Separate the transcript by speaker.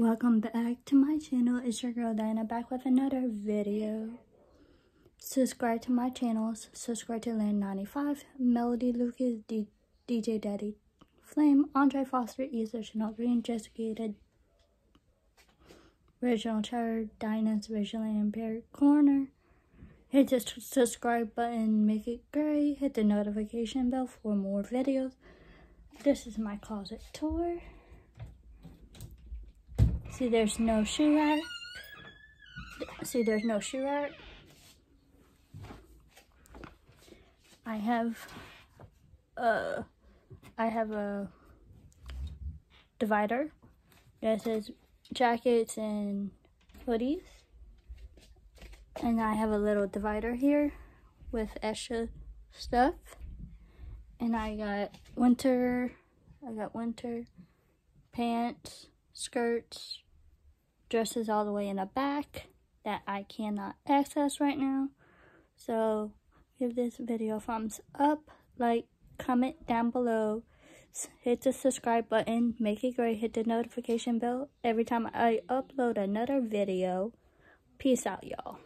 Speaker 1: Welcome back to my channel. It's your girl Dianna back with another video. Subscribe to my channels. Subscribe to Land95, Melody Lucas, D DJ Daddy Flame, Andre Foster, Isa Chanelle Green, Jessica Original Chatter, Dianna's Visually Impaired Corner. Hit the subscribe button, make it gray. Hit the notification bell for more videos. This is my closet tour. See, there's no shoe rack. See, there's no shoe rack. I have, uh, I have a divider that says jackets and hoodies. And I have a little divider here with extra stuff. And I got winter, I got winter pants, skirts, dresses all the way in the back that I cannot access right now. So give this video a thumbs up, like, comment down below, hit the subscribe button, make it great, hit the notification bell every time I upload another video. Peace out, y'all.